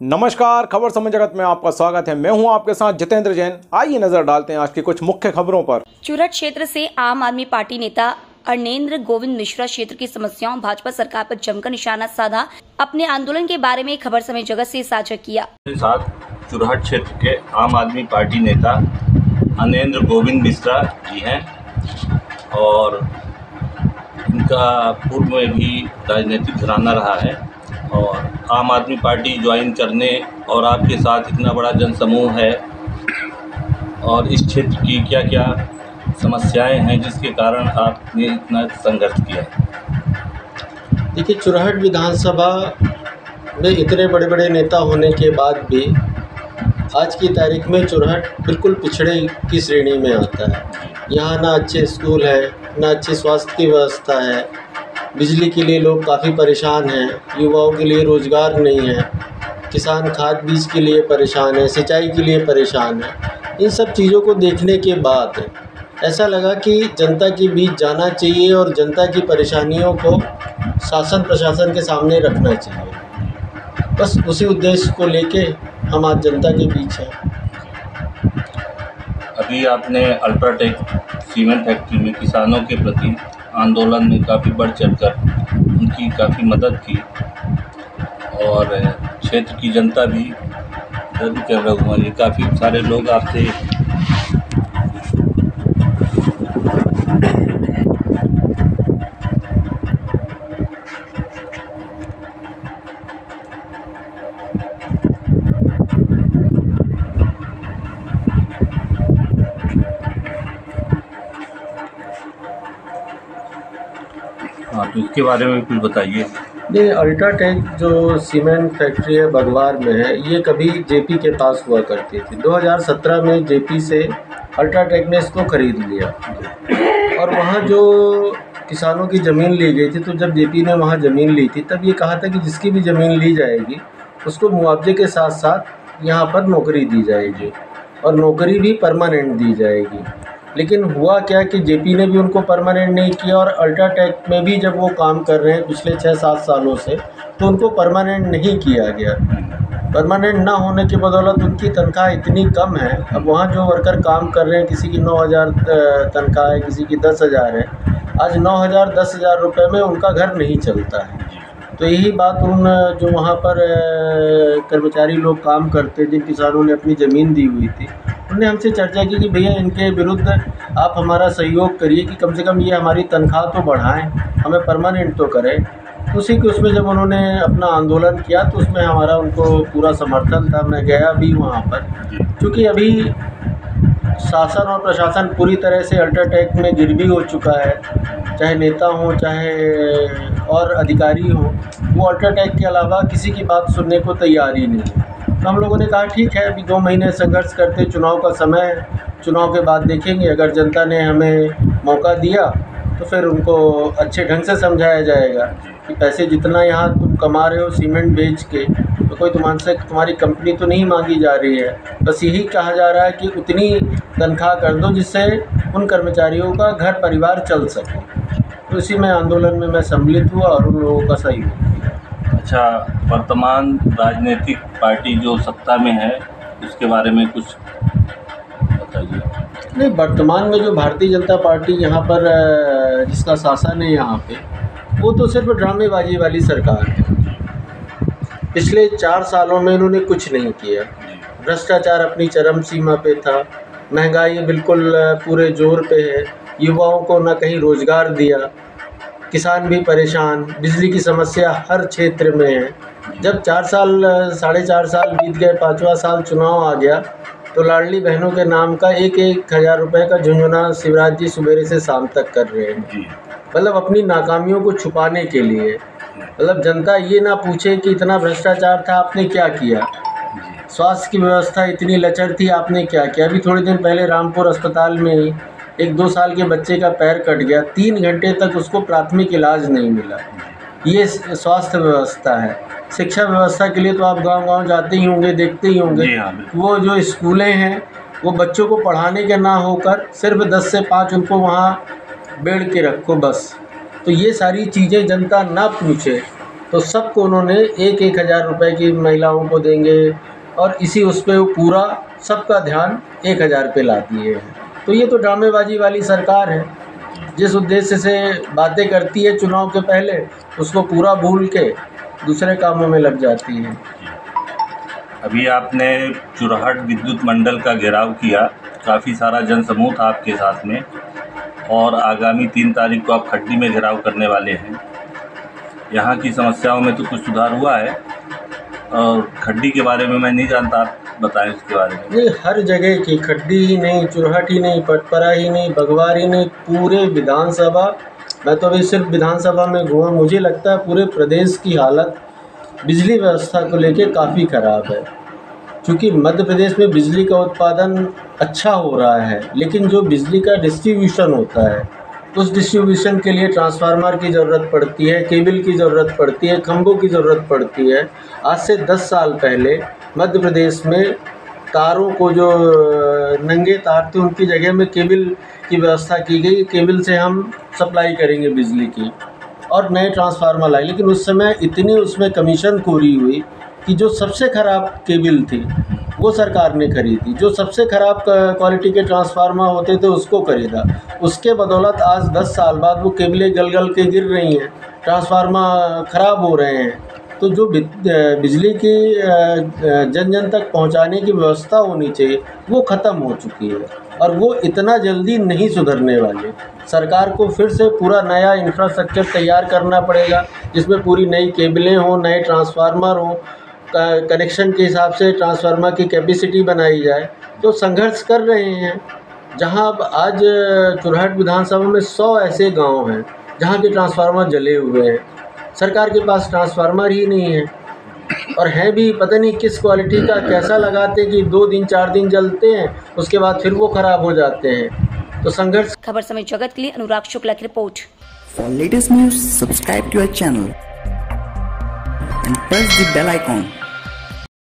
नमस्कार खबर समय जगत में आपका स्वागत है। मैं हूँ आपके साथ जितेंद्र जैन। आइए नज़र डालते हैं आज की कुछ मुख्य खबरों पर। चुरट क्षेत्र से आम आदमी पार्टी नेता अर्नेंद्र गोविंद मिश्रा क्षेत्र की समस्याओं भाजपा सरकार पर जमकर निशाना साधा। अपने आंदोलन के बारे में खबर समय जगत से साझा किया। मेरे साथ चुरहट क्षेत्र के आम आदमी पार्टी नेता अनेंद्र गोविंद मिश्रा जी हैं और इनका पूर्व में भी राजनीतिक घराना रहा है और आम आदमी पार्टी ज्वाइन करने और आपके साथ इतना बड़ा जनसमूह है और इस क्षेत्र की क्या क्या समस्याएँ हैं जिसके कारण आपने इतना संघर्ष किया है? देखिए चुराहट विधानसभा में इतने बड़े बड़े नेता होने के बाद भी आज की तारीख में चुरहट बिल्कुल पिछड़े की श्रेणी में आता है। यहाँ ना अच्छे स्कूल है, ना अच्छी स्वास्थ्य की व्यवस्था है। बिजली के लिए लोग काफ़ी परेशान हैं, युवाओं के लिए रोज़गार नहीं है, किसान खाद बीज के लिए परेशान है, सिंचाई के लिए परेशान है। इन सब चीज़ों को देखने के बाद ऐसा लगा कि जनता के बीच जाना चाहिए और जनता की परेशानियों को शासन प्रशासन के सामने रखना चाहिए। बस उसी उद्देश्य को लेके हम आज जनता के बीच हैं। अभी आपने अल्ट्राटेक सीमेंट फैक्ट्री में किसानों के प्रति आंदोलन में काफ़ी बढ़ चढ़ कर उनकी काफ़ी मदद की और क्षेत्र की जनता भी दर्द कर रहा हुआ ये काफ़ी सारे लोग आपसे हाँ तो इसके बारे में कुछ बताइए। ये अल्ट्राटेक जो सीमेंट फैक्ट्री है, बगवार में है, ये कभी जेपी के पास हुआ करती थी। 2017 में जेपी से अल्ट्राटेक ने इसको खरीद लिया। और वहाँ जो किसानों की ज़मीन ली गई थी तो जब जेपी ने वहाँ ज़मीन ली थी, तब ये कहा था कि जिसकी भी ज़मीन ली जाएगी, उसको मुआवजे के साथ साथ यहाँ पर नौकरी दी जाएगी और नौकरी भी परमानेंट दी जाएगी। लेकिन हुआ क्या कि जेपी ने भी उनको परमानेंट नहीं किया और अल्ट्राटेक में भी जब वो काम कर रहे हैं पिछले छः सात सालों से तो उनको परमानेंट नहीं किया गया। परमानेंट ना होने की बदौलत उनकी तनख्वाह इतनी कम है। अब वहाँ जो वर्कर काम कर रहे हैं, किसी की नौ हज़ार तनख्वाह है, किसी की दस हज़ार है, आज नौ हज़ार, दस हज़ार रुपये में उनका घर नहीं चलता है। तो यही बात उन, जो वहाँ पर कर्मचारी लोग काम करते जिन किसानों ने अपनी ज़मीन दी हुई थी उन्होंने हमसे चर्चा की कि भैया इनके विरुद्ध आप हमारा सहयोग करिए कि कम से कम ये हमारी तनख्वाह तो बढ़ाएँ, हमें परमानेंट तो करें। उसी के उसमें जब उन्होंने अपना आंदोलन किया तो उसमें हमारा उनको पूरा समर्थन था। मैं गया भी वहाँ पर। क्योंकि अभी शासन और प्रशासन पूरी तरह से अल्ट्राटेक में गिर भी हो चुका है। चाहे नेता हों, चाहे और अधिकारी हों, वो अल्ट्राटेक के अलावा किसी की बात सुनने को तैयार ही नहीं है। तो हम लोगों ने कहा, ठीक है, अभी दो महीने संघर्ष करते, चुनाव का समय है चुनाव के बाद देखेंगे। अगर जनता ने हमें मौका दिया तो फिर उनको अच्छे ढंग से समझाया जाएगा कि पैसे जितना यहाँ तुम कमा रहे हो सीमेंट बेच के तो कोई तुम्हारे से, तुम्हारी कंपनी तो नहीं मांगी जा रही है। बस यही कहा जा रहा है कि उतनी तनख्वाह कर दो, जिससे उन कर्मचारियों का घर परिवार चल सके। तो इसी में आंदोलन में मैं सम्मिलित हुआ और उन लोगों का सहयोग। किया अच्छा वर्तमान राजनीतिक पार्टी जो सत्ता में है, उसके बारे में कुछ बताइए। नहीं, वर्तमान में जो भारतीय जनता पार्टी यहाँ पर जिसका शासन है यहाँ पे, वो तो सिर्फ़ ड्रामेबाजी वाली सरकार है। पिछले चार सालों में इन्होंने कुछ नहीं किया। भ्रष्टाचार अपनी चरम सीमा पे था। महँगाई बिल्कुल पूरे ज़ोर पे है। युवाओं को ना कहीं रोज़गार दिया। किसान भी परेशान बिजली की समस्या हर क्षेत्र में है। जब चार साल साढ़े चार साल बीत गए पाँचवा साल चुनाव आ गया तो लाडली बहनों के नाम का एक एक हज़ार रुपये का झुंझुना शिवराज जी सवेरे से शाम तक कर रहे हैं। मतलब अपनी नाकामियों को छुपाने के लिए। मतलब जनता ये ना पूछे कि इतना भ्रष्टाचार था आपने क्या किया? स्वास्थ्य की व्यवस्था इतनी लचर थी आपने क्या किया? अभी थोड़े दिन पहले रामपुर अस्पताल में ही एक दो साल के बच्चे का पैर कट गया तीन घंटे तक उसको प्राथमिक इलाज नहीं मिला। ये स्वास्थ्य व्यवस्था है। शिक्षा व्यवस्था के लिए तो आप गाँव गाँव जाते ही होंगे देखते ही होंगे। हाँ, वो जो स्कूलें हैं वो बच्चों को पढ़ाने के ना होकर सिर्फ़ दस से पाँच उनको वहाँ बेड़ के रखो बस। तो ये सारी चीज़ें जनता ना पूछे तो सबको उन्होंने एक एक हज़ार रुपये की महिलाओं को देंगे और इसी उस पर पूरा सबका ध्यान एक हज़ार पे ला दिए हैं। तो ये तो ड्रामेबाजी वाली सरकार है। जिस उद्देश्य से बातें करती है चुनाव के पहले, उसको पूरा भूल के दूसरे कामों में लग जाती है। अभी आपने चुरहट विद्युत मंडल का घेराव किया, काफ़ी सारा जनसमूह था आपके साथ में, और आगामी तीन तारीख को आप खड्डी में घेराव करने वाले हैं। यहाँ की समस्याओं में तो कुछ सुधार हुआ है, और खड्डी के बारे में मैं नहीं जानता। बताएँ उसके बारे में। ये हर जगह की खड्डी ही नहीं, चुरहट ही नहीं, पटपरा ही नहीं, बगवार ही नहीं, पूरे विधानसभा, मैं तो अभी सिर्फ़ विधानसभा में घूमा, मुझे लगता है पूरे प्रदेश की हालत बिजली व्यवस्था को लेके काफ़ी ख़राब है। क्योंकि मध्य प्रदेश में बिजली का उत्पादन अच्छा हो रहा है, लेकिन जो बिजली का डिस्ट्रीब्यूशन होता है, उस डिस्ट्रीब्यूशन के लिए ट्रांसफार्मर की ज़रूरत पड़ती है केबल की ज़रूरत पड़ती है, खंभों की ज़रूरत पड़ती है। आज से 10 साल पहले मध्य प्रदेश में तारों को जो नंगे तार थे, उनकी जगह में केबल की व्यवस्था की गई। केबल से हम सप्लाई करेंगे बिजली की और नए ट्रांसफार्मर लाए। लेकिन उस समय इतनी उसमें कमीशन खोरी हुई कि जो सबसे ख़राब केबल थी, वो सरकार ने खरीदी जो सबसे ख़राब क्वालिटी के ट्रांसफार्मर होते थे, उसको खरीदा उसके बदौलत आज 10 साल बाद वो केबलें गल गल के गिर रही हैं। ट्रांसफार्मर ख़राब हो रहे हैं। तो जो बिजली की जन जन तक पहुँचाने की व्यवस्था होनी चाहिए, वो ख़त्म हो चुकी है और वो इतना जल्दी नहीं सुधरने वाले। सरकार को फिर से पूरा नया इंफ्रास्ट्रक्चर तैयार करना पड़ेगा, जिसमें पूरी नई केबलें हों, नए ट्रांसफार्मर हों कनेक्शन के हिसाब से ट्रांसफार्मर की कैपेसिटी बनाई जाए। तो संघर्ष कर रहे हैं, जहाँ अब आज चुरहट विधानसभा में सौ ऐसे गाँव हैं, जहाँ के ट्रांसफार्मर जले हुए हैं। सरकार के पास ट्रांसफार्मर ही नहीं है। और है भी पता नहीं किस क्वालिटी का कैसा लगाते कि दो दिन चार दिन जलते हैं उसके बाद फिर वो ख़राब हो जाते हैं। तो संघर्ष खबर समय जगत के लिए अनुराग शुक्ला की report. Latest news subscribe to our channel and press the bell icon.